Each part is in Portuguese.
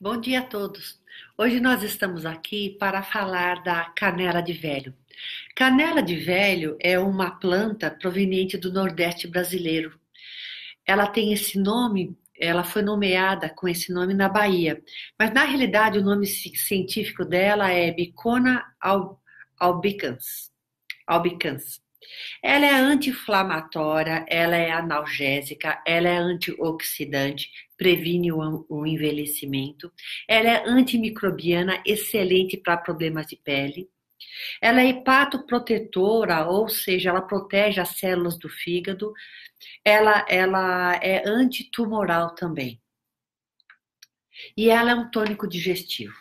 Bom dia a todos. Hoje nós estamos aqui para falar da canela de velho. Canela de velho é uma planta proveniente do Nordeste brasileiro. Ela tem esse nome, ela foi nomeada com esse nome na Bahia, mas na realidade o nome científico dela é Bicona albicans. albicans. Ela é anti-inflamatória, ela é analgésica, ela é antioxidante, previne o, o envelhecimento, ela é antimicrobiana, excelente para problemas de pele. Ela é hepatoprotetora, ou seja, ela protege as células do fígado. Ela, ela é antitumoral também. E ela é um tônico digestivo.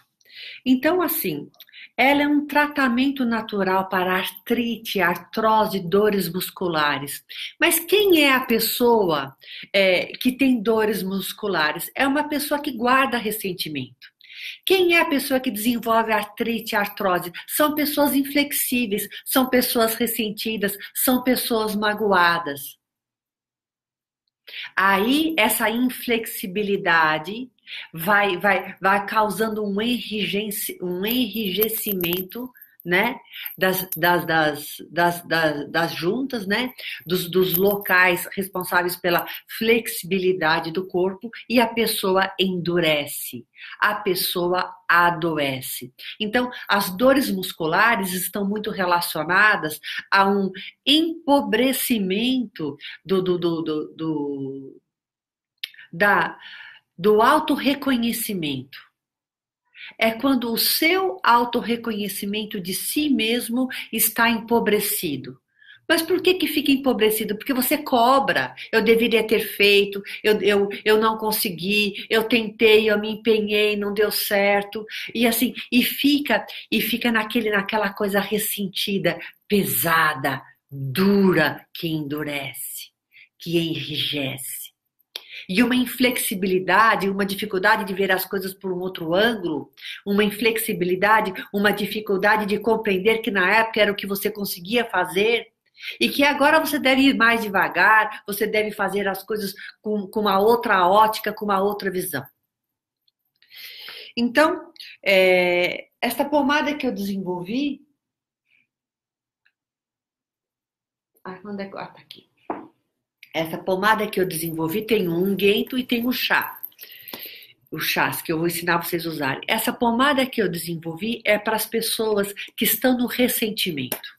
Então, assim, ela é um tratamento natural para artrite, artrose, dores musculares. Mas quem é a pessoa é, que tem dores musculares? É uma pessoa que guarda ressentimento. Quem é a pessoa que desenvolve artrite, artrose? São pessoas inflexíveis, são pessoas ressentidas, são pessoas magoadas. Aí essa inflexibilidade vai, vai, vai causando um, um enrijecimento né, das, das, das, das, das, das juntas, né, dos, dos locais responsáveis pela flexibilidade do corpo e a pessoa endurece, a pessoa adoece. Então, as dores musculares estão muito relacionadas a um empobrecimento do, do, do, do, do da do autorreconhecimento. É quando o seu autorreconhecimento de si mesmo está empobrecido. Mas por que, que fica empobrecido? Porque você cobra. Eu deveria ter feito, eu, eu, eu não consegui, eu tentei, eu me empenhei, não deu certo. E assim, e fica, e fica naquele, naquela coisa ressentida, pesada, dura, que endurece, que enrijece e uma inflexibilidade, uma dificuldade de ver as coisas por um outro ângulo, uma inflexibilidade, uma dificuldade de compreender que na época era o que você conseguia fazer e que agora você deve ir mais devagar, você deve fazer as coisas com, com uma outra ótica, com uma outra visão. Então, é, esta pomada que eu desenvolvi. Ah, onde é que. Ah, tá aqui. Essa pomada que eu desenvolvi tem um unguento e tem um chá. O chás que eu vou ensinar vocês a usarem. Essa pomada que eu desenvolvi é para as pessoas que estão no ressentimento.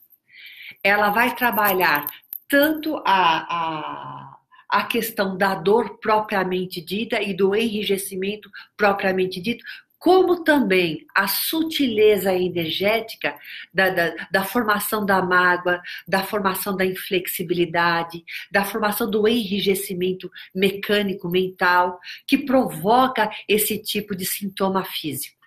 Ela vai trabalhar tanto a, a, a questão da dor propriamente dita e do enrijecimento propriamente dito, como também a sutileza energética da, da, da, formação da mágoa, da formação da inflexibilidade, da formação do enrijecimento mecânico mental, que provoca esse tipo de sintoma físico.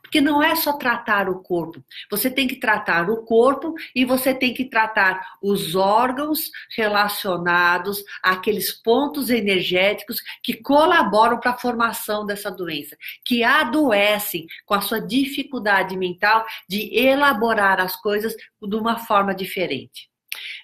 Porque não é só tratar o corpo, você tem que tratar o corpo e você tem que tratar os órgãos relacionados àqueles pontos energéticos que colaboram para a formação dessa doença, que adoecem com a sua dificuldade mental de elaborar as coisas de uma forma diferente.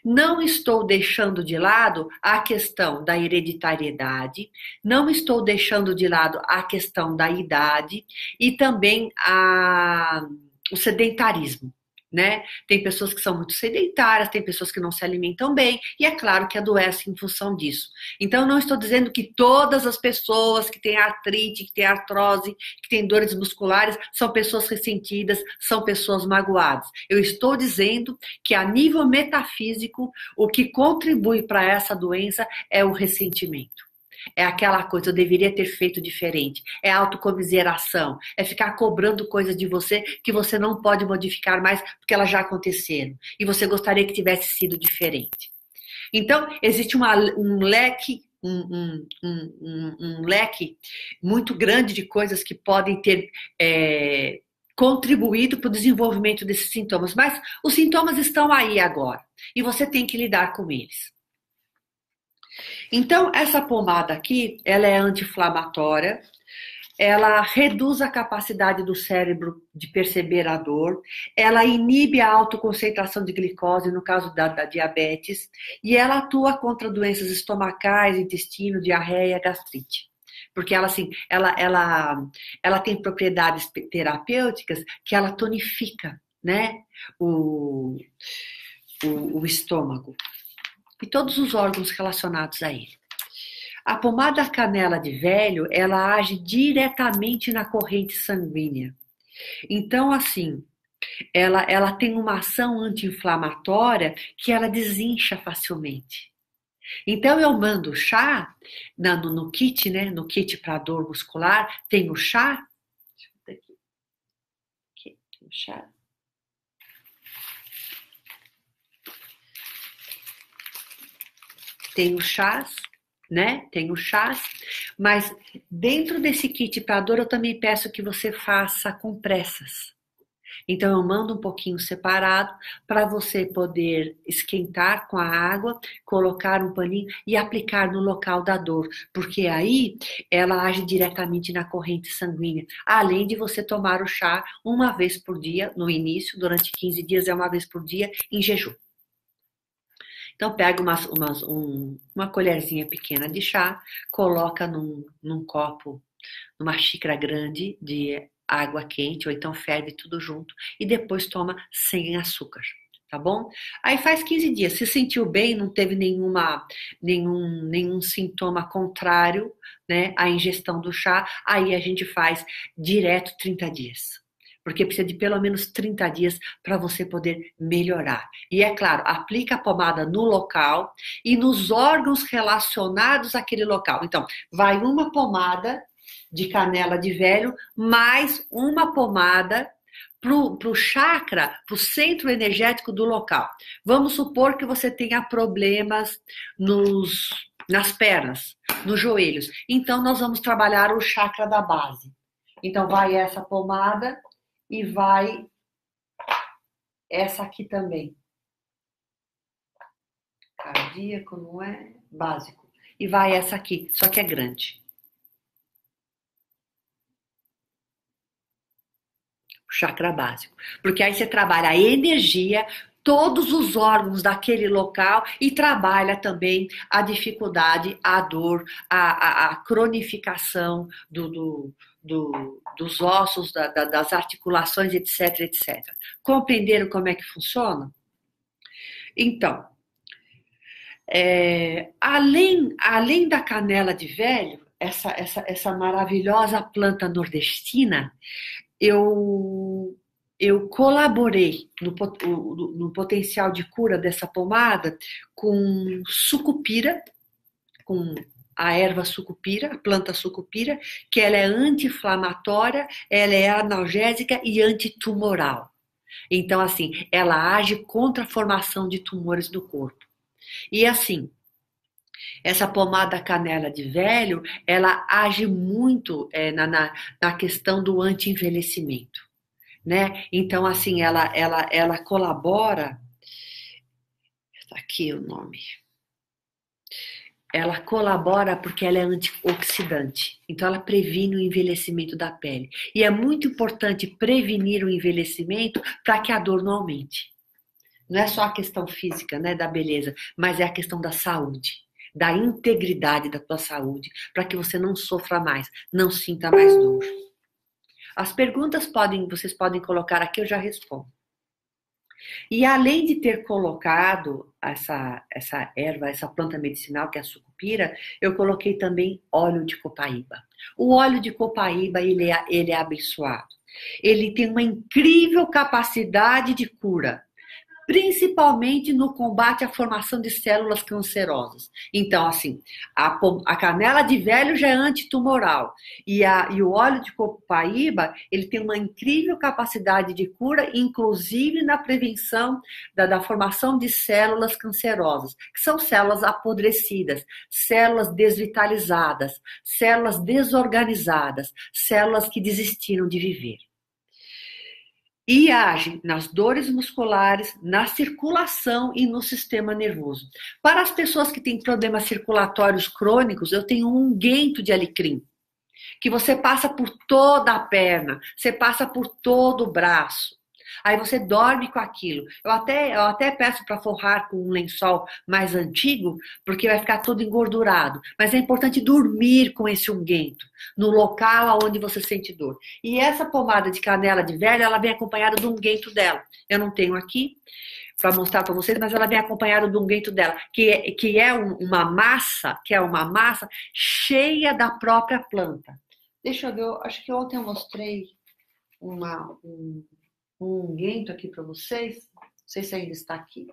Não estou deixando de lado a questão da hereditariedade, não estou deixando de lado a questão da idade e também a, o sedentarismo né? Tem pessoas que são muito sedentárias, tem pessoas que não se alimentam bem, e é claro que adoecem em função disso. Então, não estou dizendo que todas as pessoas que têm artrite, que têm artrose, que têm dores musculares, são pessoas ressentidas, são pessoas magoadas. Eu estou dizendo que, a nível metafísico, o que contribui para essa doença é o ressentimento. É aquela coisa, eu deveria ter feito diferente. É autocomiseração. É ficar cobrando coisas de você que você não pode modificar mais porque elas já aconteceram. E você gostaria que tivesse sido diferente. Então, existe uma, um leque um, um, um, um, leque muito grande de coisas que podem ter é, contribuído para o desenvolvimento desses sintomas, mas os sintomas estão aí agora e você tem que lidar com eles. Então, essa pomada aqui, ela é anti-inflamatória, ela reduz a capacidade do cérebro de perceber a dor, ela inibe a autoconcentração de glicose, no caso da, da, diabetes, e ela atua contra doenças estomacais, intestino, diarreia, gastrite. Porque ela assim, ela ela ela tem propriedades terapêuticas que ela tonifica, né? O, o, o estômago e todos os órgãos relacionados a ele. A pomada canela de velho, ela age diretamente na corrente sanguínea. Então, assim, ela, ela tem uma ação anti-inflamatória que ela desincha facilmente. Então eu mando chá no, no kit, né? No kit para dor muscular, tem o chá. Deixa eu ver aqui. aqui tem o chá. Tem o chás, né? Tem o chás, mas dentro desse kit para dor eu também peço que você faça compressas. Então eu mando um pouquinho separado para você poder esquentar com a água, colocar um paninho e aplicar no local da dor, porque aí ela age diretamente na corrente sanguínea, além de você tomar o chá uma vez por dia no início, durante 15 dias é uma vez por dia em jejum. Então pega um, uma colherzinha pequena de chá, coloca num, num copo, numa xícara grande de água quente, ou então ferve tudo junto e depois toma sem açúcar. Tá bom? Aí faz 15 dias. Se sentiu bem, não teve nenhuma, nenhum, nenhum sintoma contrário né, à ingestão do chá, aí a gente faz direto 30 dias porque precisa de pelo menos 30 dias para você poder melhorar. E é claro, aplica a pomada no local e nos órgãos relacionados àquele local. Então, vai uma pomada de canela de velho, mais uma pomada para o chakra, para o centro energético do local. Vamos supor que você tenha problemas nos, nas pernas, nos joelhos. Então, nós vamos trabalhar o chakra da base. Então, vai essa pomada e vai essa aqui também. Cardíaco, não é? Básico. E vai essa aqui, só que é grande. chakra básico. Porque aí você trabalha a energia, todos os órgãos daquele local e trabalha também a dificuldade, a dor, a, a, a cronificação do, do, do, dos ossos, da, da, das articulações, etc, etc. Compreenderam como é que funciona? Então, é, além, além da canela de velho, essa, essa, essa maravilhosa planta nordestina, eu, eu colaborei no, no potencial de cura dessa pomada com sucupira, com a erva sucupira, a planta sucupira, que ela é anti-inflamatória, ela é analgésica e antitumoral. Então, assim, ela age contra a formação de tumores do corpo. E assim, essa pomada canela de velho, ela age muito é, na, na, na questão do anti-envelhecimento, né? Então, assim, ela, ela, ela colabora. Está aqui o nome. Ela colabora porque ela é antioxidante. Então, ela previne o envelhecimento da pele. E é muito importante prevenir o envelhecimento para que a dor não aumente. Não é só a questão física, né, da beleza, mas é a questão da saúde da integridade da tua saúde, para que você não sofra mais, não sinta mais dor. As perguntas podem, vocês podem colocar aqui, eu já respondo. E além de ter colocado essa, essa erva, essa planta medicinal que é a sucupira, eu coloquei também óleo de copaíba. O óleo de copaíba ele é, ele é abençoado. Ele tem uma incrível capacidade de cura principalmente no combate à formação de células cancerosas. Então, assim, a, a canela de velho já é antitumoral e, a, e o óleo de copaíba, ele tem uma incrível capacidade de cura, inclusive na prevenção da, da formação de células cancerosas, que são células apodrecidas, células desvitalizadas, células desorganizadas, células que desistiram de viver e age nas dores musculares, na circulação e no sistema nervoso. Para as pessoas que têm problemas circulatórios crônicos, eu tenho um unguento de alecrim, que você passa por toda a perna, você passa por todo o braço. Aí você dorme com aquilo. Eu até, eu até peço para forrar com um lençol mais antigo, porque vai ficar todo engordurado. Mas é importante dormir com esse unguento, no local onde você sente dor. E essa pomada de canela de velho, ela vem acompanhada do unguento dela. Eu não tenho aqui para mostrar para vocês, mas ela vem acompanhada do unguento dela, que é, que é um, uma massa, que é uma massa cheia da própria planta. Deixa eu ver, eu acho que ontem eu mostrei uma, um, um unguento aqui para vocês. Não sei se ainda está aqui.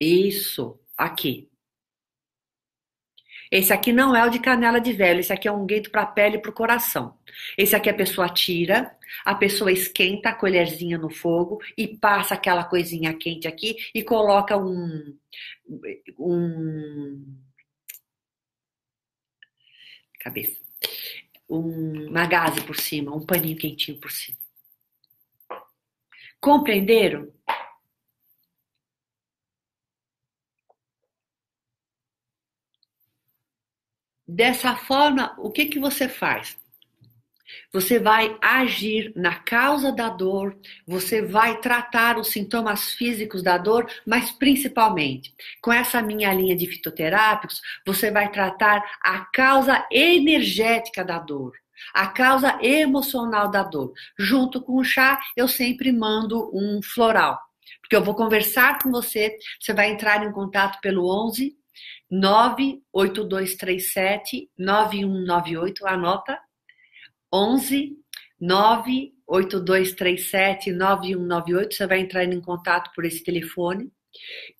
Isso, aqui. Esse aqui não é o de canela de velho, esse aqui é um unguento para a pele e para o coração. Esse aqui a pessoa tira, a pessoa esquenta a colherzinha no fogo e passa aquela coisinha quente aqui e coloca um, um cabeça um, uma gaze por cima, um paninho quentinho por cima. Compreenderam? Dessa forma, o que, que você faz? Você vai agir na causa da dor, você vai tratar os sintomas físicos da dor, mas principalmente, com essa minha linha de fitoterápicos, você vai tratar a causa energética da dor, a causa emocional da dor. Junto com o chá, eu sempre mando um floral, porque eu vou conversar com você, você vai entrar em contato pelo 11 98237 9198, anota 11 98237 9198. Você vai entrar em contato por esse telefone.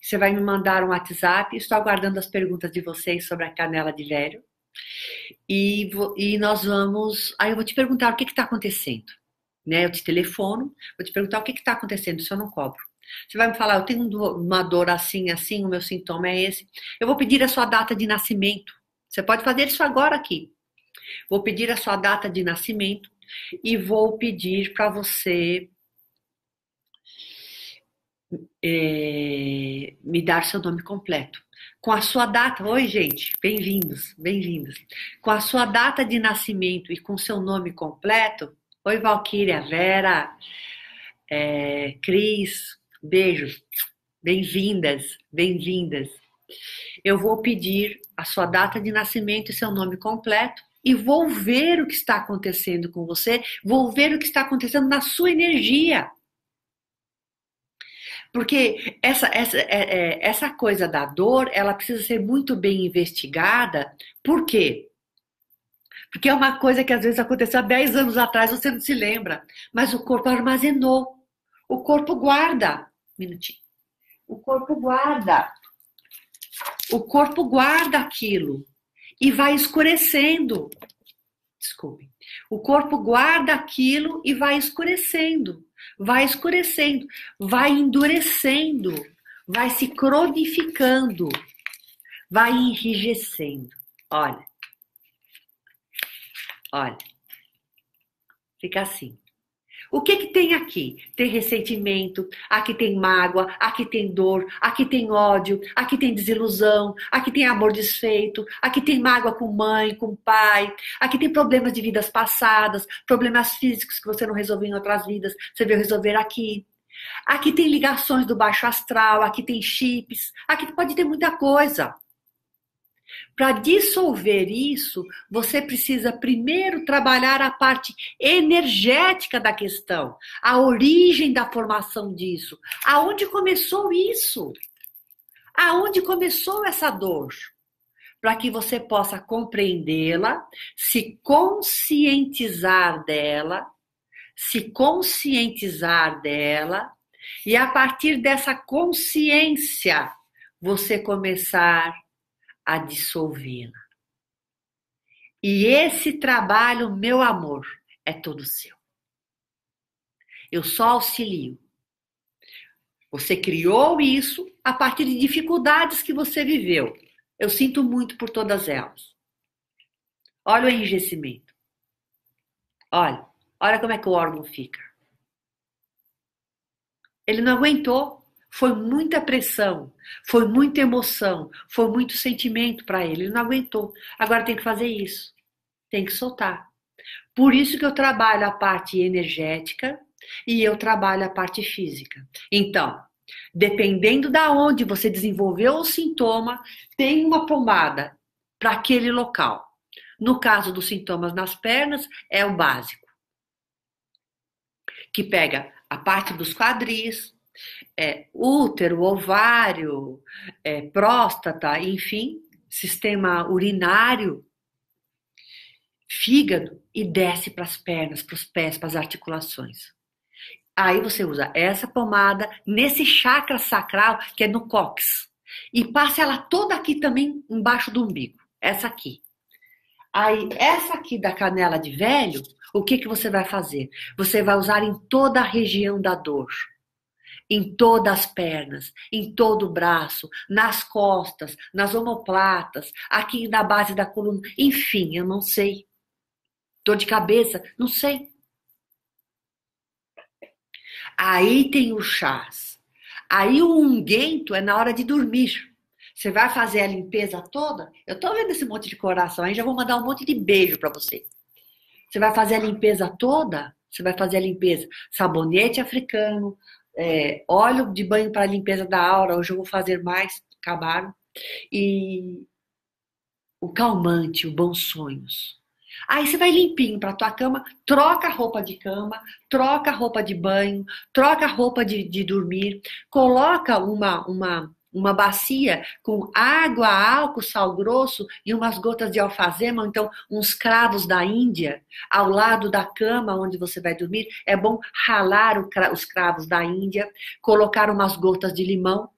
Você vai me mandar um WhatsApp. Estou aguardando as perguntas de vocês sobre a canela de velho. E, e nós vamos. Aí eu vou te perguntar o que está acontecendo. Né? Eu te telefono, vou te perguntar o que está acontecendo se eu não cobro. Você vai me falar, eu tenho uma dor assim, assim, o meu sintoma é esse. Eu vou pedir a sua data de nascimento. Você pode fazer isso agora aqui. Vou pedir a sua data de nascimento e vou pedir para você é, me dar seu nome completo. Com a sua data, oi gente, bem-vindos, bem-vindos. Com a sua data de nascimento e com seu nome completo, oi Valquíria, Vera, é, Cris, beijos, bem-vindas, bem-vindas. Eu vou pedir a sua data de nascimento e seu nome completo e vou ver o que está acontecendo com você, vou ver o que está acontecendo na sua energia. Porque essa, essa, é, é, essa coisa da dor, ela precisa ser muito bem investigada. Por quê? Porque é uma coisa que às vezes aconteceu há 10 anos atrás, você não se lembra. Mas o corpo armazenou. O corpo guarda. Minutinho. O corpo guarda. O corpo guarda aquilo e vai escurecendo. Desculpe. O corpo guarda aquilo e vai escurecendo, vai escurecendo, vai endurecendo, vai se cronificando, vai enrijecendo. Olha. Olha. Fica assim. O que, que tem aqui? Tem ressentimento, aqui tem mágoa, aqui tem dor, aqui tem ódio, aqui tem desilusão, aqui tem amor desfeito, aqui tem mágoa com mãe, com pai, aqui tem problemas de vidas passadas, problemas físicos que você não resolveu em outras vidas, você veio resolver aqui. Aqui tem ligações do baixo astral, aqui tem chips, aqui pode ter muita coisa. Para dissolver isso, você precisa primeiro trabalhar a parte energética da questão, a origem da formação disso. Aonde começou isso? Aonde começou essa dor? Para que você possa compreendê-la, se conscientizar dela, se conscientizar dela, e a partir dessa consciência, você começar a dissolvê-la. E esse trabalho, meu amor, é todo seu. Eu só auxilio. Você criou isso a partir de dificuldades que você viveu. Eu sinto muito por todas elas. Olha o enrijecimento. Olha, olha como é que o órgão fica. Ele não aguentou. Foi muita pressão, foi muita emoção, foi muito sentimento para ele. Ele não aguentou. Agora tem que fazer isso. Tem que soltar. Por isso que eu trabalho a parte energética e eu trabalho a parte física. Então, dependendo da onde você desenvolveu o sintoma, tem uma pomada para aquele local. No caso dos sintomas nas pernas, é o básico, que pega a parte dos quadris, é, útero, ovário, é, próstata, enfim, sistema urinário, fígado e desce para as pernas, para os pés, para as articulações. Aí você usa essa pomada nesse chakra sacral que é no cóccix e passa ela toda aqui também embaixo do umbigo, essa aqui. Aí essa aqui da canela de velho, o que que você vai fazer? Você vai usar em toda a região da dor em todas as pernas, em todo o braço, nas costas, nas omoplatas, aqui na base da coluna, enfim, eu não sei. Dor de cabeça, não sei. Aí tem o chás. Aí o unguento é na hora de dormir. Você vai fazer a limpeza toda? Eu tô vendo esse monte de coração aí, já vou mandar um monte de beijo para você. Você vai fazer a limpeza toda? Você vai fazer a limpeza sabonete africano, é, óleo de banho para limpeza da aura, hoje eu vou fazer mais, acabaram. E o calmante, o bons sonhos. Aí você vai limpinho para tua cama, troca a roupa de cama, troca a roupa de banho, troca a roupa de, de dormir, coloca uma, uma uma bacia com água, álcool, sal grosso e umas gotas de alfazema, então uns cravos da Índia ao lado da cama onde você vai dormir. É bom ralar os cravos da Índia, colocar umas gotas de limão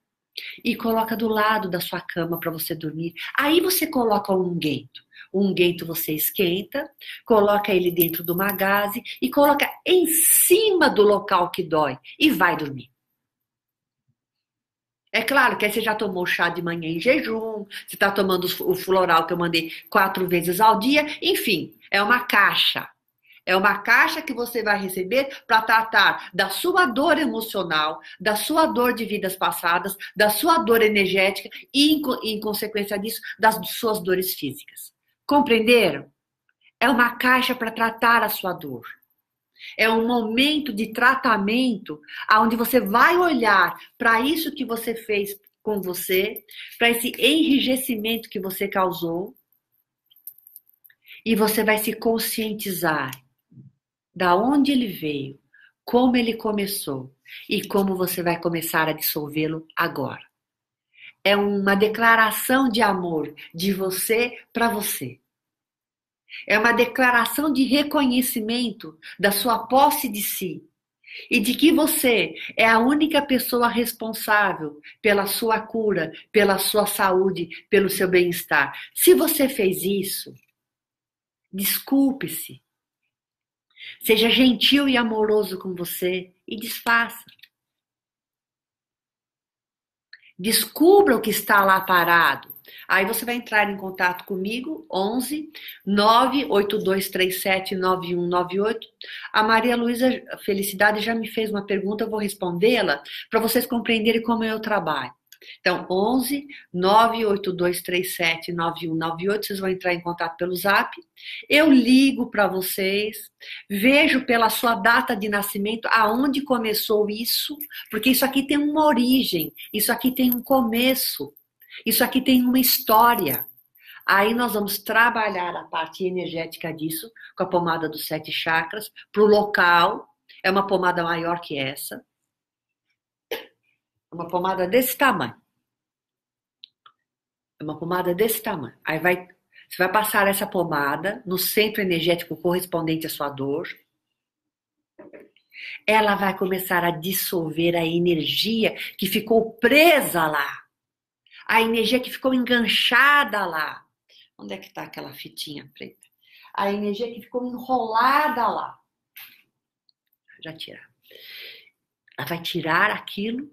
e coloca do lado da sua cama para você dormir. Aí você coloca um unguento. O unguento você esquenta, coloca ele dentro de uma gaze e coloca em cima do local que dói e vai dormir. É claro que aí você já tomou chá de manhã em jejum, você está tomando o floral que eu mandei quatro vezes ao dia, enfim, é uma caixa. É uma caixa que você vai receber para tratar da sua dor emocional, da sua dor de vidas passadas, da sua dor energética e, em, consequência disso, das suas dores físicas. Compreenderam? É uma caixa para tratar a sua dor. É um momento de tratamento onde você vai olhar para isso que você fez com você, para esse enrijecimento que você causou, e você vai se conscientizar da onde ele veio, como ele começou e como você vai começar a dissolvê-lo agora. É uma declaração de amor de você para você. É uma declaração de reconhecimento da sua posse de si e de que você é a única pessoa responsável pela sua cura, pela sua saúde, pelo seu bem-estar. Se você fez isso, desculpe-se. Seja gentil e amoroso com você e desfaça. Descubra o que está lá parado. Aí você vai entrar em contato comigo, 11 98237 9198. A Maria Luísa Felicidade já me fez uma pergunta, eu vou respondê-la para vocês compreenderem como eu trabalho. Então, 11 98237 9198, vocês vão entrar em contato pelo Zap. Eu ligo para vocês, vejo pela sua data de nascimento aonde começou isso, porque isso aqui tem uma origem, isso aqui tem um começo. Isso aqui tem uma história. Aí nós vamos trabalhar a parte energética disso com a pomada dos sete chakras para o local. É uma pomada maior que essa. Uma pomada desse tamanho. É uma pomada desse tamanho. Aí vai, você vai passar essa pomada no centro energético correspondente à sua dor. Ela vai começar a dissolver a energia que ficou presa lá a energia que ficou enganchada lá. Onde é que está aquela fitinha preta? A energia que ficou enrolada lá. Já tirar. Ela vai tirar aquilo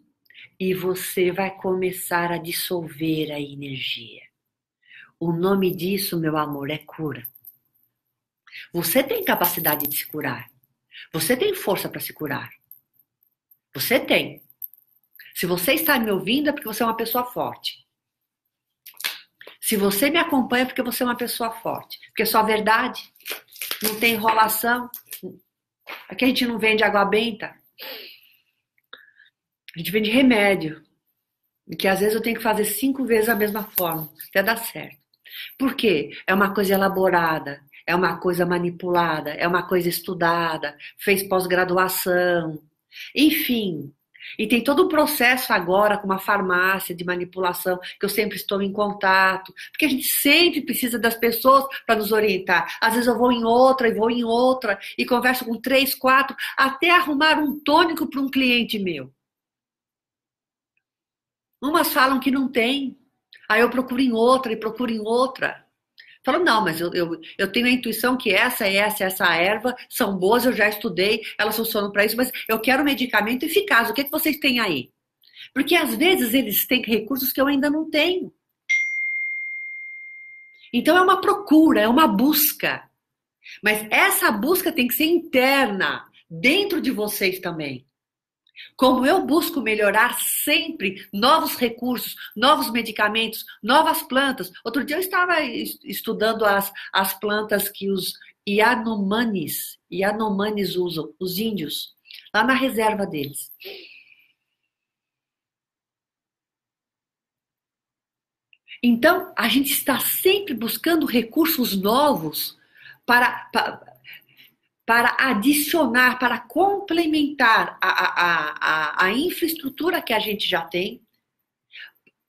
e você vai começar a dissolver a energia. O nome disso, meu amor, é cura. Você tem capacidade de se curar. Você tem força para se curar. Você tem. Se você está me ouvindo, é porque você é uma pessoa forte. Se você me acompanha, é porque você é uma pessoa forte. Porque só verdade. não tem enrolação. Aqui a gente não vende água benta. A gente vende remédio. Que às vezes eu tenho que fazer cinco vezes a mesma forma, até dar certo. Por quê? É uma coisa elaborada, é uma coisa manipulada, é uma coisa estudada, fez pós-graduação, enfim. E tem todo o processo agora com uma farmácia de manipulação, que eu sempre estou em contato, porque a gente sempre precisa das pessoas para nos orientar. Às vezes eu vou em outra e vou em outra e converso com três, quatro, até arrumar um tônico para um cliente meu. Umas falam que não tem, aí eu procuro em outra e procuro em outra. Falou, não, mas eu, eu, eu tenho a intuição que essa, essa, essa erva são boas, eu já estudei, elas funcionam para isso, mas eu quero medicamento eficaz. O que, é que vocês têm aí? Porque às vezes eles têm recursos que eu ainda não tenho. Então é uma procura, é uma busca. Mas essa busca tem que ser interna, dentro de vocês também. Como eu busco melhorar sempre novos recursos, novos medicamentos, novas plantas. Outro dia eu estava estudando as, as plantas que os Yanomamis, Yanomamis usam, os índios, lá na reserva deles. Então, a gente está sempre buscando recursos novos para, para para adicionar, para complementar a, a, a, a infraestrutura que a gente já tem,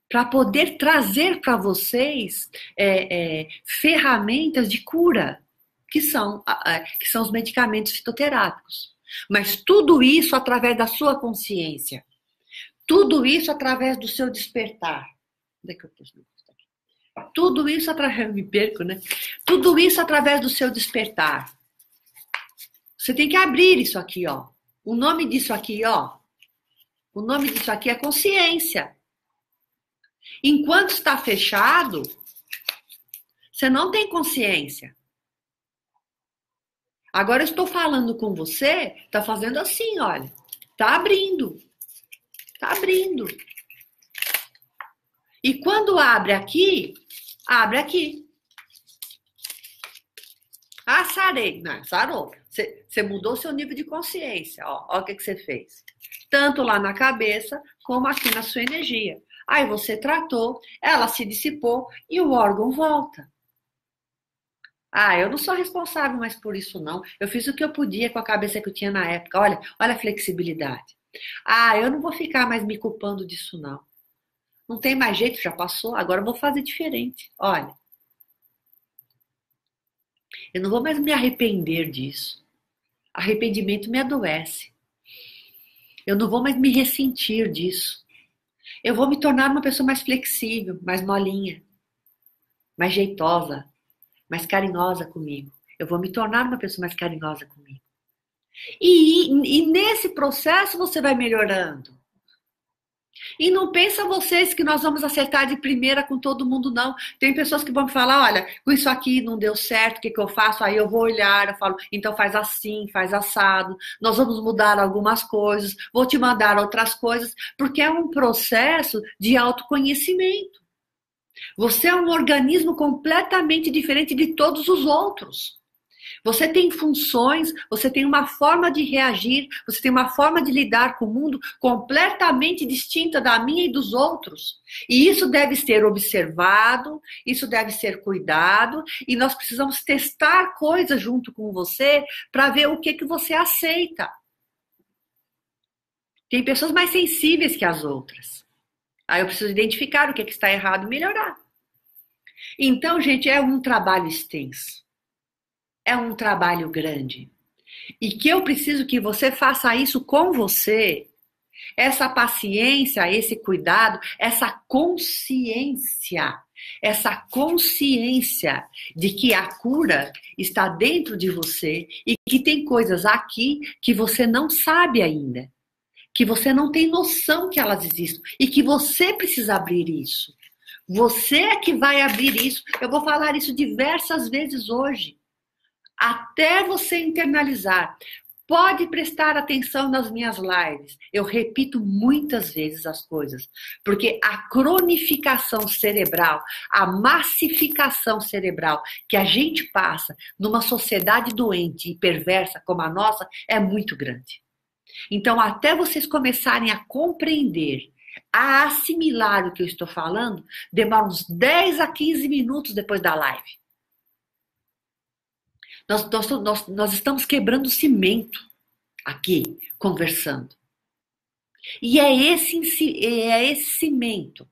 para poder trazer para vocês é, é, ferramentas de cura, que são, que são os medicamentos fitoterápicos. Mas tudo isso através da sua consciência. Tudo isso através do seu despertar. Onde é que eu pus Tudo isso através. Me perco, né? Tudo isso através do seu despertar. Você tem que abrir isso aqui, ó. O nome disso aqui, ó. O nome disso aqui é consciência. Enquanto está fechado, você não tem consciência. Agora eu estou falando com você, tá fazendo assim, olha. Tá abrindo. Tá abrindo. E quando abre aqui, abre aqui. Ah, sarei. Não, sarou. Você, mudou seu nível de consciência. Ó, o que você fez. Tanto lá na cabeça, como aqui na sua energia. Aí você tratou, ela se dissipou e o órgão volta. Ah, eu não sou responsável mais por isso, não. Eu fiz o que eu podia com a cabeça que eu tinha na época. Olha, olha a flexibilidade. Ah, eu não vou ficar mais me culpando disso, não. Não tem mais jeito, já passou, agora eu vou fazer diferente. Olha, eu não vou mais me arrepender disso. Arrependimento me adoece. Eu não vou mais me ressentir disso. Eu vou me tornar uma pessoa mais flexível, mais molinha, mais jeitosa, mais carinhosa comigo. Eu vou me tornar uma pessoa mais carinhosa comigo. E, e, nesse processo você vai melhorando. E não pensa vocês que nós vamos acertar de primeira com todo mundo, não. Tem pessoas que vão me falar, olha, com isso aqui não deu certo, o que, que eu faço? Aí eu vou olhar, eu falo, então faz assim, faz assado, nós vamos mudar algumas coisas, vou te mandar outras coisas, porque é um processo de autoconhecimento. Você é um organismo completamente diferente de todos os outros. Você tem funções, você tem uma forma de reagir, você tem uma forma de lidar com o mundo completamente distinta da minha e dos outros. E isso deve ser observado, isso deve ser cuidado, e nós precisamos testar coisas junto com você para ver o que, que você aceita. Tem pessoas mais sensíveis que as outras. Aí eu preciso identificar o que, que está errado e melhorar. Então, gente, é um trabalho extenso é um trabalho grande. E que eu preciso que você faça isso com você. Essa paciência, esse cuidado, essa consciência, essa consciência de que a cura está dentro de você e que tem coisas aqui que você não sabe ainda, que você não tem noção que elas existem e que você precisa abrir isso. Você é que vai abrir isso. Eu vou falar isso diversas vezes hoje até você internalizar. Pode prestar atenção nas minhas lives. Eu repito muitas vezes as coisas, porque a cronificação cerebral, a massificação cerebral que a gente passa numa sociedade doente e perversa como a nossa é muito grande. Então, até vocês começarem a compreender, a assimilar o que eu estou falando, demora uns 10 a 15 minutos depois da live. Nós, nós, nós, nós estamos quebrando cimento aqui, conversando. E é esse, é esse cimento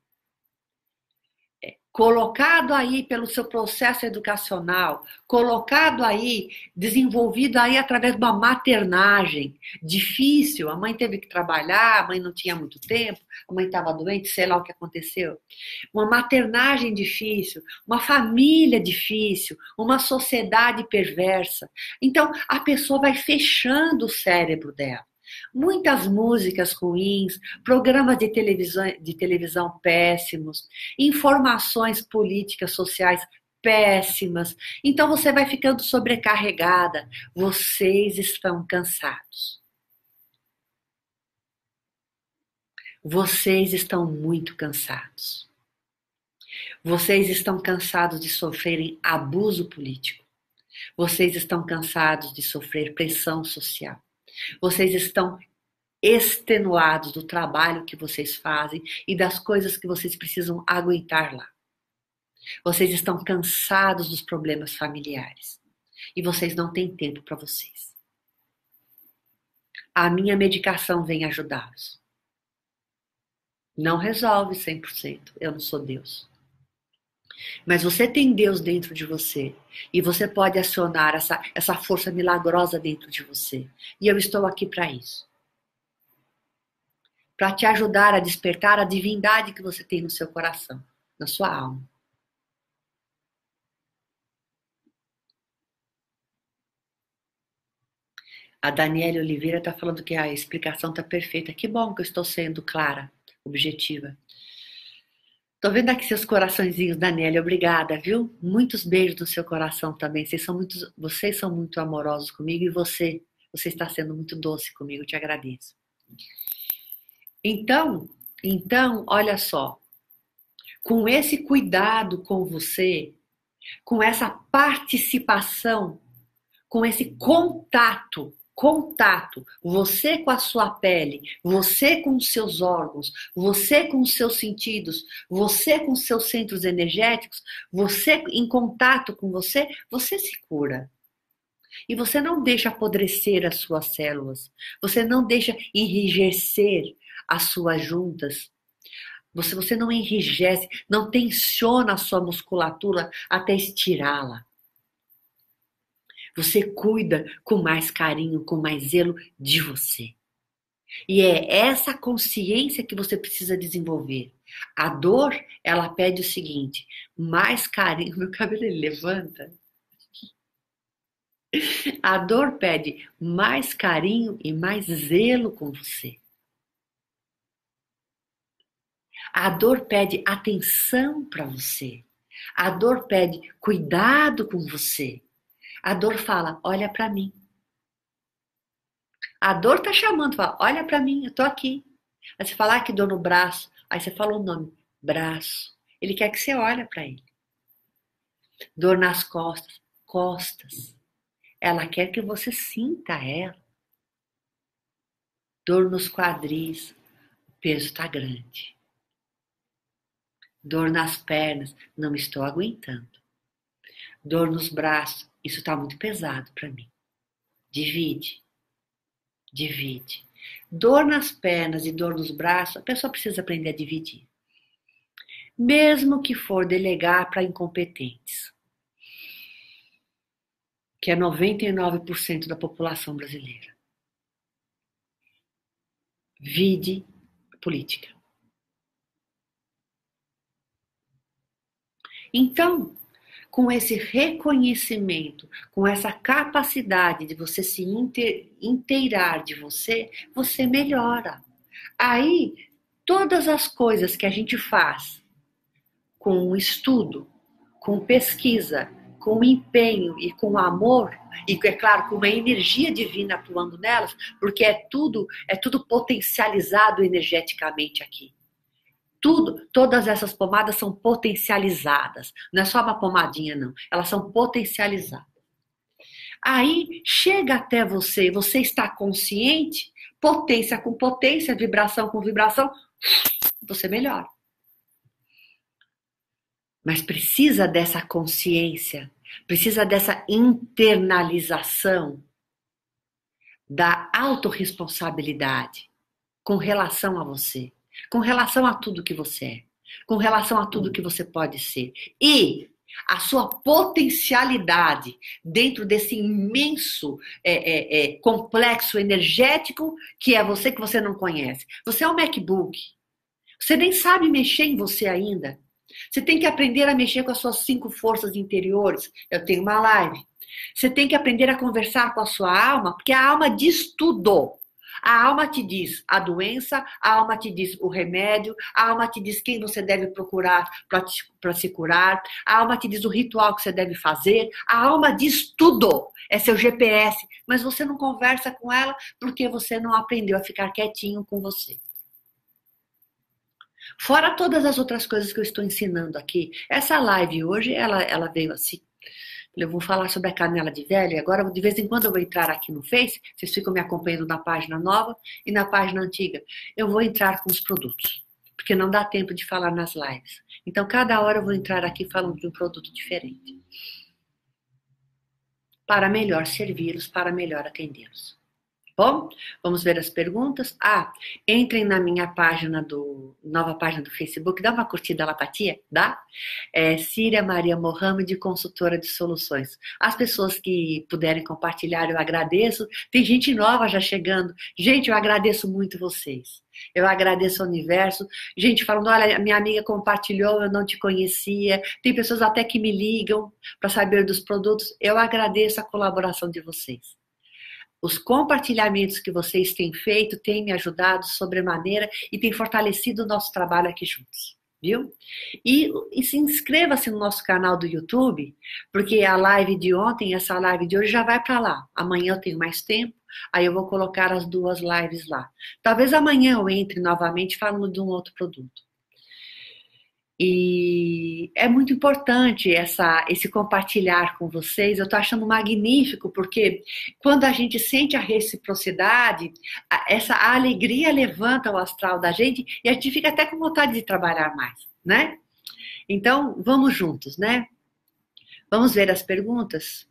colocado aí pelo seu processo educacional, colocado aí, desenvolvido aí através de uma maternagem difícil. A mãe teve que trabalhar, a mãe não tinha muito tempo, a mãe estava doente, sei lá o que aconteceu. Uma maternagem difícil, uma família difícil, uma sociedade perversa. Então a pessoa vai fechando o cérebro dela muitas músicas ruins, programas de televisão, de televisão péssimos, informações políticas sociais péssimas. Então você vai ficando sobrecarregada. Vocês estão cansados. Vocês estão muito cansados. Vocês estão cansados de sofrerem abuso político. Vocês estão cansados de sofrer pressão social. Vocês estão extenuados do trabalho que vocês fazem e das coisas que vocês precisam aguentar lá. Vocês estão cansados dos problemas familiares e vocês não têm tempo para vocês. A minha medicação vem ajudá-los. Não resolve 100%, eu não sou Deus. Mas você tem Deus dentro de você e você pode acionar essa, essa força milagrosa dentro de você. E eu estou aqui para isso. Para te ajudar a despertar a divindade que você tem no seu coração, na sua alma. A Daniela Oliveira está falando que a explicação está perfeita. Que bom que eu estou sendo clara, objetiva. Tô vendo aqui seus coraçõezinhos, Daniela. Obrigada, viu? Muitos beijos no seu coração também. Vocês são muito, vocês são muito amorosos comigo e você, você está sendo muito doce comigo. Te agradeço. Então, então, olha só. Com esse cuidado com você, com essa participação, com esse contato contato, você com a sua pele, você com os seus órgãos, você com os seus sentidos, você com os seus centros energéticos, você em contato com você, você se cura. E você não deixa apodrecer as suas células, você não deixa enrijecer as suas juntas. Você, você não enrijece, não tensiona a sua musculatura até estirá-la. Você cuida com mais carinho, com mais zelo de você. E é essa consciência que você precisa desenvolver. A dor, ela pede o seguinte: mais carinho. Meu cabelo ele levanta. A dor pede mais carinho e mais zelo com você. A dor pede atenção para você. A dor pede cuidado com você. A dor fala: olha para mim. A dor tá chamando, fala: olha para mim, eu tô aqui. Aí você fala: ah, que dor no braço. Aí você fala o nome: braço. Ele quer que você olhe para ele. Dor nas costas, costas. Ela quer que você sinta ela. Dor nos quadris, o peso está grande. Dor nas pernas, não estou aguentando. Dor nos braços, isso está muito pesado para mim. Divide. Divide. Dor nas pernas e dor nos braços, a pessoa precisa aprender a dividir. Mesmo que for delegar para incompetentes, que é 99% da população brasileira. Vide política. Então, com esse reconhecimento, com essa capacidade de você se inteirar de você, você melhora. Aí, todas as coisas que a gente faz com estudo, com pesquisa, com empenho e com amor, e é claro, com uma energia divina atuando nelas, porque é tudo, é tudo potencializado energeticamente aqui. Tudo, todas essas pomadas são potencializadas. Não é só uma pomadinha, não. Elas são potencializadas. Aí chega até você, você está consciente, potência com potência, vibração com vibração, você melhora. Mas precisa dessa consciência, precisa dessa internalização da autorresponsabilidade com relação a você, com relação a tudo que você é, com relação a tudo que você pode ser. E a sua potencialidade dentro desse imenso é, é, é, complexo energético que é você que você não conhece. Você é um MacBook. Você nem sabe mexer em você ainda. Você tem que aprender a mexer com as suas cinco forças interiores. Eu tenho uma live. Você tem que aprender a conversar com a sua alma, porque a alma diz tudo. A alma te diz a doença, a alma te diz o remédio, a alma te diz quem você deve procurar para se curar, a alma te diz o ritual que você deve fazer, a alma diz tudo. É seu GPS, mas você não conversa com ela porque você não aprendeu a ficar quietinho com você. Fora todas as outras coisas que eu estou ensinando aqui. Essa live hoje, ela, ela veio assim. Eu vou falar sobre a canela de velho. Agora, de vez em quando, eu vou entrar aqui no Face. Vocês ficam me acompanhando na página nova e na página antiga. Eu vou entrar com os produtos, porque não dá tempo de falar nas lives. Então, cada hora eu vou entrar aqui falando de um produto diferente. Para melhor servi-los, para melhor atendê-los. Bom, vamos ver as perguntas. Ah, entrem na minha página do nova página do Facebook, dá uma curtida lá pra tia, dá? É Síria Maria Mohamed, consultora de soluções. As pessoas que puderem compartilhar, eu agradeço. Tem gente nova já chegando. Gente, eu agradeço muito vocês. Eu agradeço ao universo. Gente falando, olha, minha amiga compartilhou, eu não te conhecia. Tem pessoas até que me ligam para saber dos produtos. Eu agradeço a colaboração de vocês. Os compartilhamentos que vocês têm feito têm me ajudado sobremaneira e têm fortalecido o nosso trabalho aqui juntos. Viu? E, e se inscreva-se no nosso canal do YouTube, porque a live de ontem, essa live de hoje já vai para lá. Amanhã eu tenho mais tempo, aí eu vou colocar as duas lives lá. Talvez amanhã eu entre novamente falando de um outro produto. E é muito importante essa, esse compartilhar com vocês. Eu estou achando magnífico, porque quando a gente sente a reciprocidade, essa alegria levanta o astral da gente e a gente fica até com vontade de trabalhar mais, né? Então, vamos juntos, né? Vamos ver as perguntas?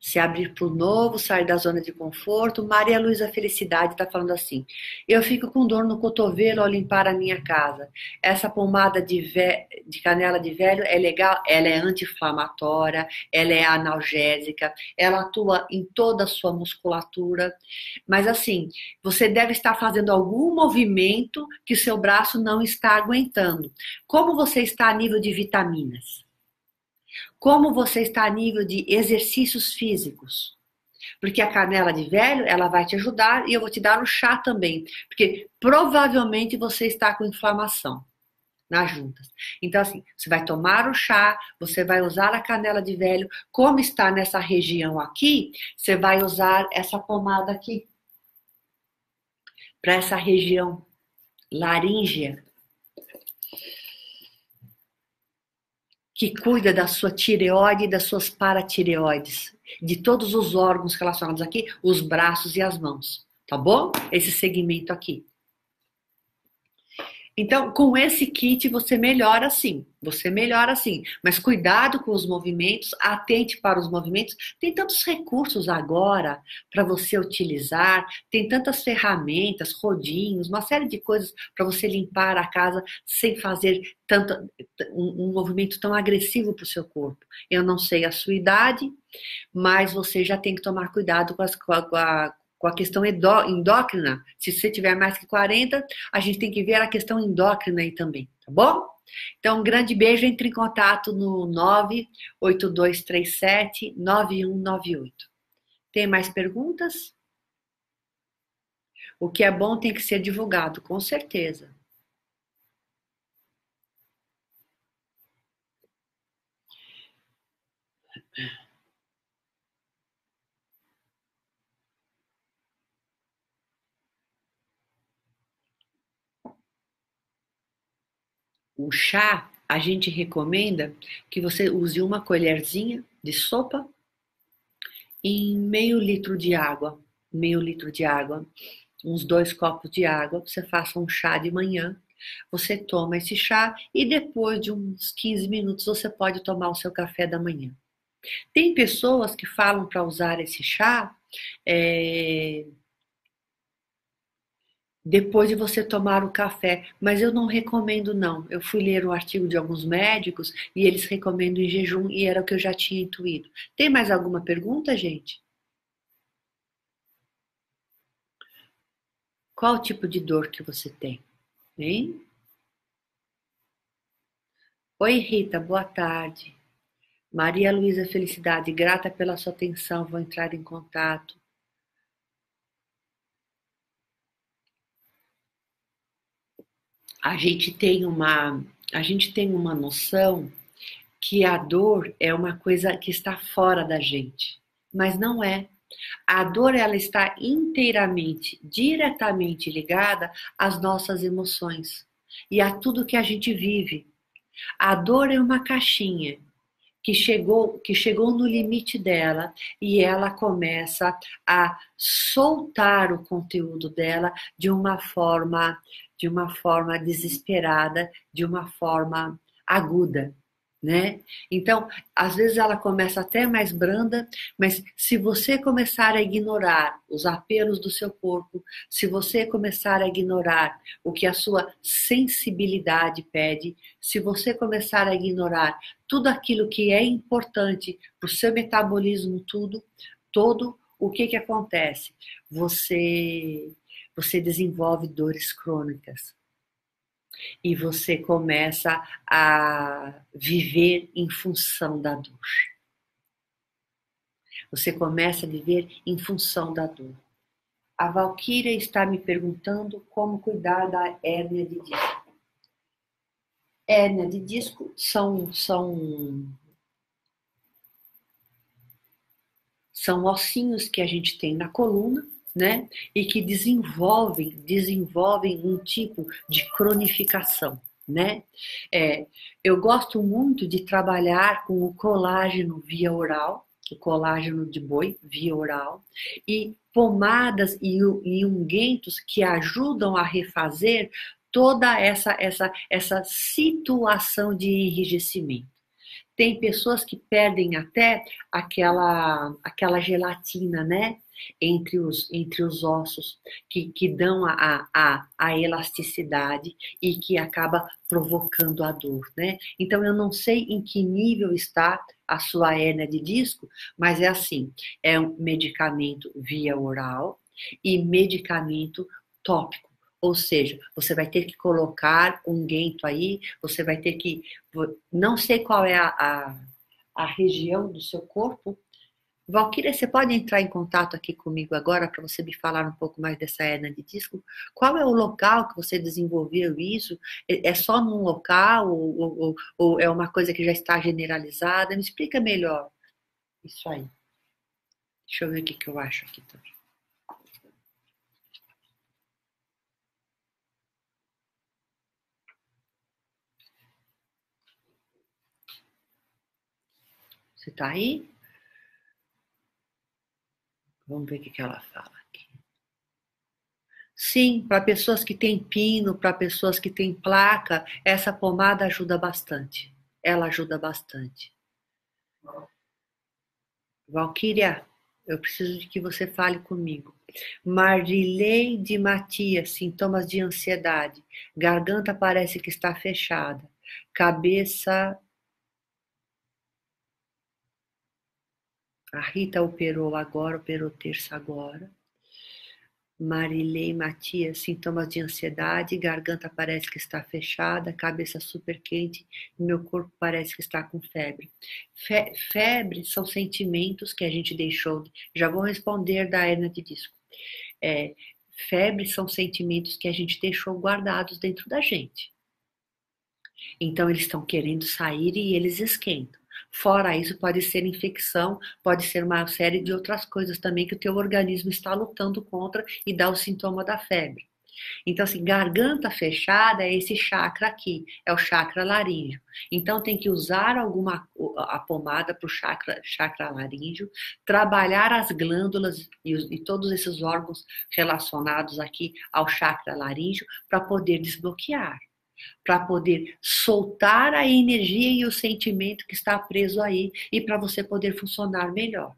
Se abrir para o novo, sair da zona de conforto. Maria Luísa Felicidade está falando assim: eu fico com dor no cotovelo ao limpar a minha casa. Essa pomada de, ve... de canela de velho é legal, ela é anti-inflamatória, ela é analgésica, ela atua em toda a sua musculatura. Mas assim, você deve estar fazendo algum movimento que seu braço não está aguentando. Como você está a nível de vitaminas? Como você está a nível de exercícios físicos? Porque a canela de velho, ela vai te ajudar e eu vou te dar o chá também, porque provavelmente você está com inflamação nas juntas. Então, assim, você vai tomar o chá, você vai usar a canela de velho. Como está nessa região aqui, você vai usar essa pomada aqui. Para essa região laríngea, que cuida da sua tireoide e das suas paratireoides, de todos os órgãos relacionados aqui, os braços e as mãos, tá bom? Esse segmento aqui. Então, com esse kit você melhora sim, você melhora sim, mas cuidado com os movimentos, atente para os movimentos. Tem tantos recursos agora para você utilizar, tem tantas ferramentas, rodinhos, uma série de coisas para você limpar a casa sem fazer tanto um, um movimento tão agressivo para o seu corpo. Eu não sei a sua idade, mas você já tem que tomar cuidado com, as, com, a, com a questão endócrina. Se você tiver mais que 40, a gente tem que ver a questão endócrina aí também, tá bom? Então, um grande beijo, entre em contato no 98237 9198. Tem mais perguntas? O que é bom tem que ser divulgado, com certeza. O chá, a gente recomenda que você use uma colherzinha de sopa em meio litro de água, meio litro de água, uns dois copos de água, você faça um chá de manhã, você toma esse chá e depois de uns 15 minutos você pode tomar o seu café da manhã. Tem pessoas que falam para usar esse chá é, depois de você tomar o café, mas eu não recomendo não. Eu fui ler um artigo de alguns médicos e eles recomendam em jejum e era o que eu já tinha intuído. Tem mais alguma pergunta, gente? Qual tipo de dor que você tem? Hein? Oi, Rita, boa tarde. Maria Luísa Felicidade, grata pela sua atenção, vou entrar em contato. A gente tem uma, a gente tem uma noção que a dor é uma coisa que está fora da gente, mas não é. A dor ela está inteiramente, diretamente ligada às nossas emoções e a tudo que a gente vive. A dor é uma caixinha que chegou, que chegou no limite dela e ela começa a soltar o conteúdo dela de uma forma, de uma forma desesperada, de uma forma aguda né? Então, às vezes ela começa até mais branda, mas se você começar a ignorar os apelos do seu corpo, se você começar a ignorar o que a sua sensibilidade pede, se você começar a ignorar tudo aquilo que é importante para o seu metabolismo, tudo, todo, o que que acontece? Você você desenvolve dores crônicas e você começa a viver em função da dor. Você começa a viver em função da dor. A Valquíria está me perguntando como cuidar da hérnia de disco. Hérnia de disco são, são, são ossinhos que a gente tem na coluna né? E que desenvolvem, desenvolvem um tipo de cronificação, né? É, eu gosto muito de trabalhar com o colágeno via oral, o colágeno de boi via oral, e pomadas e, e unguentos que ajudam a refazer toda essa, essa, essa situação de enrijecimento. Tem pessoas que perdem até aquela, aquela gelatina, né? Entre os, entre os ossos que, que dão a, a, a elasticidade e que acaba provocando a dor, né? Então eu não sei em que nível está a sua hérnia de disco, mas é assim, é um medicamento via oral e medicamento tópico. Ou seja, você vai ter que colocar um guento aí, você vai ter que. Não sei qual é a, a, a região do seu corpo, Valquíria, você pode entrar em contato aqui comigo agora para você me falar um pouco mais dessa hernia de disco? Qual é o local que você desenvolveu isso? É, é só num local ou, ou, ou é uma coisa que já está generalizada? Me explica melhor. Isso aí. Deixa eu ver o que, eu acho aqui também. Você está aí? Vamos ver o que ela fala aqui. Sim, para pessoas que têm pino, para pessoas que têm placa, essa pomada ajuda bastante. Ela ajuda bastante. Valquíria, eu preciso de que você fale comigo. Marileide Matias, sintomas de ansiedade. Garganta parece que está fechada. Cabeça A Rita operou agora, operou terça agora. Marilei Matias, sintomas de ansiedade, garganta parece que está fechada, cabeça super quente, meu corpo parece que está com febre. Fe febre são sentimentos que a gente deixou. Já vou responder da hernia de disco. É, febre são sentimentos que a gente deixou guardados dentro da gente. Então eles estão querendo sair e eles esquentam. Fora isso, pode ser infecção, pode ser uma série de outras coisas também que o teu organismo está lutando contra e dá o sintoma da febre. Então, assim, garganta fechada é esse chakra aqui, é o chakra laríngeo. Então, tem que usar alguma a pomada para o chakra, chakra laríngeo, trabalhar as glândulas e, e todos esses órgãos relacionados aqui ao chakra laríngeo para poder desbloquear para poder soltar a energia e o sentimento que está preso aí e para você poder funcionar melhor.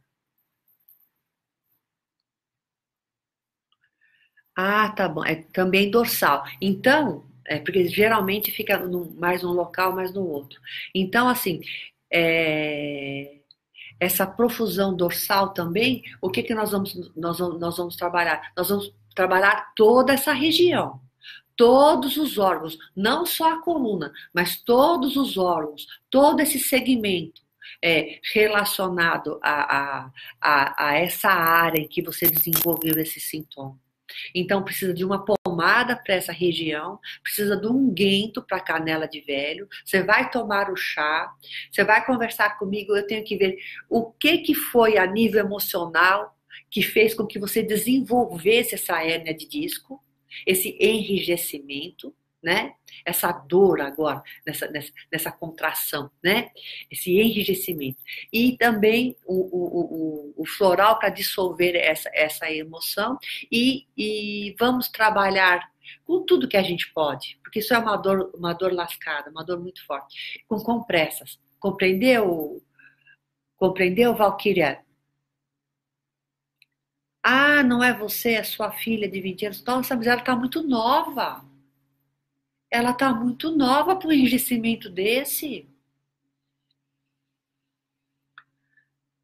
Ah, tá bom. É também dorsal. Então, é porque geralmente fica no, mais num local, mais no outro. Então, assim, é, essa profusão dorsal também, o que, que nós, vamos, nós, nós vamos trabalhar? Nós vamos trabalhar toda essa região. Todos os órgãos, não só a coluna, mas todos os órgãos, todo esse segmento é, relacionado a, a, a, a essa área em que você desenvolveu esse sintoma. Então precisa de uma pomada para essa região, precisa de um guento para canela de velho. Você vai tomar o chá, você vai conversar comigo, eu tenho que ver o que que foi a nível emocional que fez com que você desenvolvesse essa hérnia de disco, esse enrijecimento né? Essa dor agora, nessa, nessa, nessa contração, né? Esse enrijecimento. E também o, o, o, o floral para dissolver essa, essa emoção. E, e vamos trabalhar com tudo que a gente pode, porque isso é uma dor, uma dor lascada, uma dor muito forte, com compressas. Compreendeu? Compreendeu, Valkyria? Ah, não é você, é sua filha de 20 anos. Nossa, mas ela está muito nova ela está muito nova para um enrijecimento desse.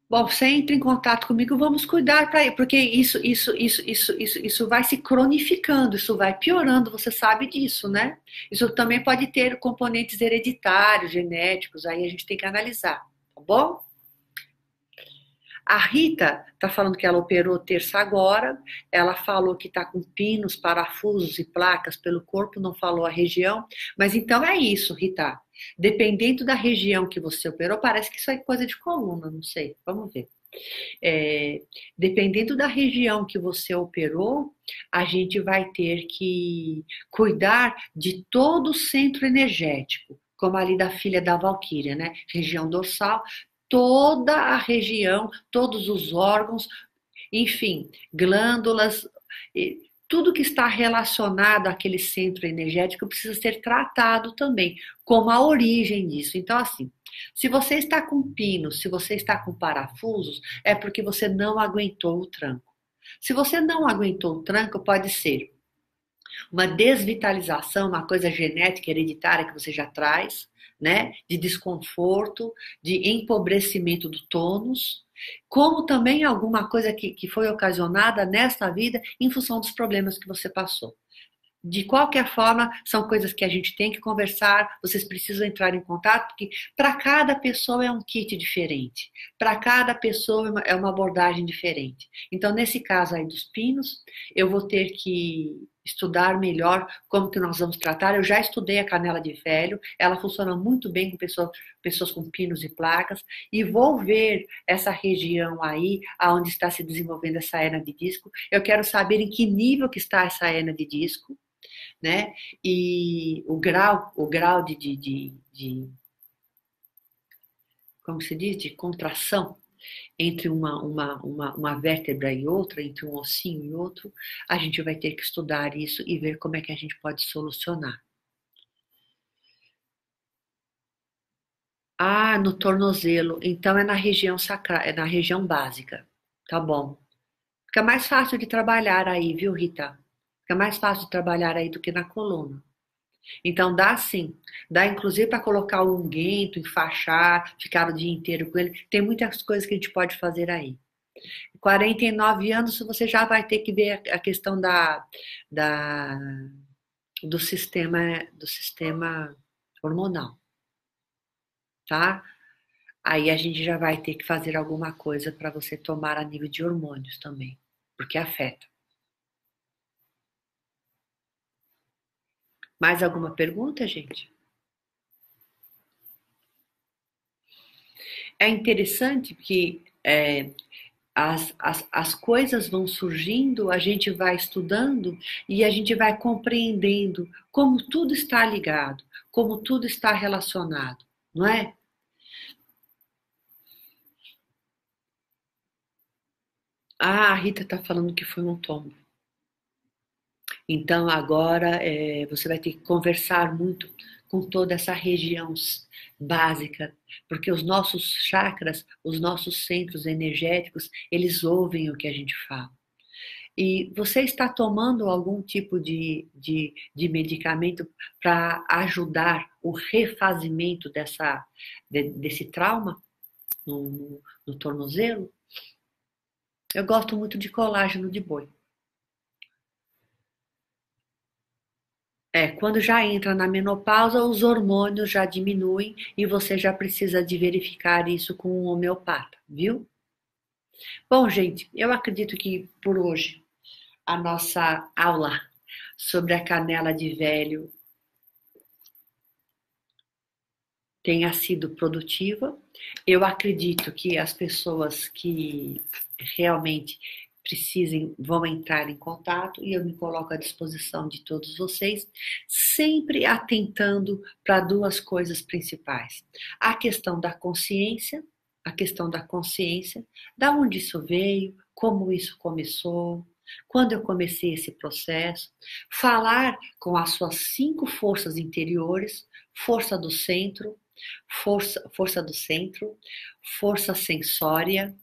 Bom, você entra em contato comigo, vamos cuidar para porque isso, isso, isso, isso, isso, isso vai se cronificando, isso vai piorando, você sabe disso, né? Isso também pode ter componentes hereditários, genéticos, aí a gente tem que analisar, tá bom? A Rita está falando que ela operou terça agora, ela falou que está com pinos, parafusos e placas pelo corpo, não falou a região, mas então é isso, Rita. Dependendo da região que você operou, parece que isso é coisa de coluna, não sei, vamos ver. É, dependendo da região que você operou, a gente vai ter que cuidar de todo o centro energético, como ali da filha da Valquíria, né? Região dorsal, toda a região, todos os órgãos, enfim, glândulas, tudo que está relacionado àquele centro energético precisa ser tratado também, como a origem disso. Então, assim, se você está com pinos, se você está com parafusos, é porque você não aguentou o tranco. Se você não aguentou o tranco, pode ser uma desvitalização, uma coisa genética hereditária que você já traz, né, de desconforto, de empobrecimento do tônus, como também alguma coisa que, que foi ocasionada nesta vida em função dos problemas que você passou. De qualquer forma, são coisas que a gente tem que conversar, vocês precisam entrar em contato, porque para cada pessoa é um kit diferente, para cada pessoa é uma abordagem diferente. Então, nesse caso aí dos pinos, eu vou ter que estudar melhor como que nós vamos tratar. Eu já estudei a canela de velho, ela funciona muito bem com pessoas, pessoas com pinos e placas, e vou ver essa região aí, aonde está se desenvolvendo essa hernia de disco. Eu quero saber em que nível que está essa hernia de disco, né? E o grau, o grau de, de, de, de como se diz, de contração entre uma, uma, uma, uma vértebra e outra, entre um ossinho e outro, a gente vai ter que estudar isso e ver como é que a gente pode solucionar. Ah, no tornozelo. Então é na região sacral, é na região básica. Tá bom. Fica mais fácil de trabalhar aí, viu, Rita? Fica mais fácil de trabalhar aí do que na coluna. Então dá sim, dá inclusive para colocar o unguento, enfaixar, ficar o dia inteiro com ele. Tem muitas coisas que a gente pode fazer aí. 49 anos você já vai ter que ver a questão da, da do sistema do sistema hormonal. Tá? Aí a gente já vai ter que fazer alguma coisa para você tomar a nível de hormônios também, porque afeta. Mais alguma pergunta, gente? É interessante que é, as, as, as coisas vão surgindo, a gente vai estudando e a gente vai compreendendo como tudo está ligado, como tudo está relacionado, não é? Ah, a Rita está falando que foi um tombo. Então agora é, você vai ter que conversar muito com toda essa região básica, porque os nossos chakras, os nossos centros energéticos, eles ouvem o que a gente fala. E você está tomando algum tipo de, de, de medicamento para ajudar o refazimento dessa, de, desse trauma no, no tornozelo? Eu gosto muito de colágeno de boi. É, quando já entra na menopausa, os hormônios já diminuem e você já precisa de verificar isso com um homeopata, viu? Bom, gente, eu acredito que por hoje a nossa aula sobre a canela de velho tenha sido produtiva. Eu acredito que as pessoas que realmente precisem, vão entrar em contato e eu me coloco à disposição de todos vocês, sempre atentando para duas coisas principais: a questão da consciência, a questão da consciência, da onde isso veio, como isso começou, quando eu comecei esse processo, falar com as suas cinco forças interiores, força do centro, força, força do centro, força sensória,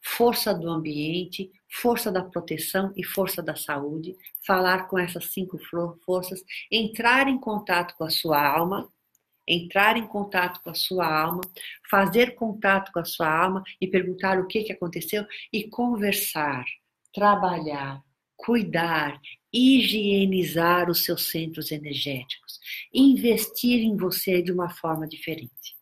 força do ambiente, força da proteção e força da saúde, falar com essas cinco forças, entrar em contato com a sua alma, entrar em contato com a sua alma, fazer contato com a sua alma e perguntar o que, que aconteceu e conversar, trabalhar, cuidar, higienizar os seus centros energéticos, investir em você de uma forma diferente.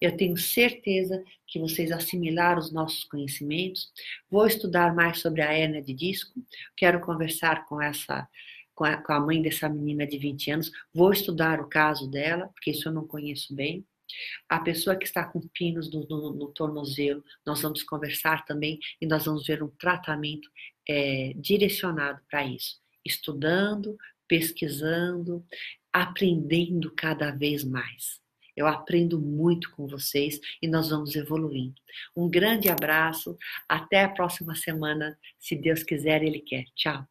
Eu tenho certeza que vocês assimilaram os nossos conhecimentos. Vou estudar mais sobre a hernia de disco. Quero conversar com essa com a, com a mãe dessa menina de 20 anos. Vou estudar o caso dela, porque isso eu não conheço bem. A pessoa que está com pinos no, no, no, tornozelo, nós vamos conversar também e nós vamos ver um tratamento é, direcionado para isso. Estudando, pesquisando, aprendendo cada vez mais. Eu aprendo muito com vocês e nós vamos evoluindo. Um grande abraço, até a próxima semana, se Deus quiser, Ele quer. Tchau.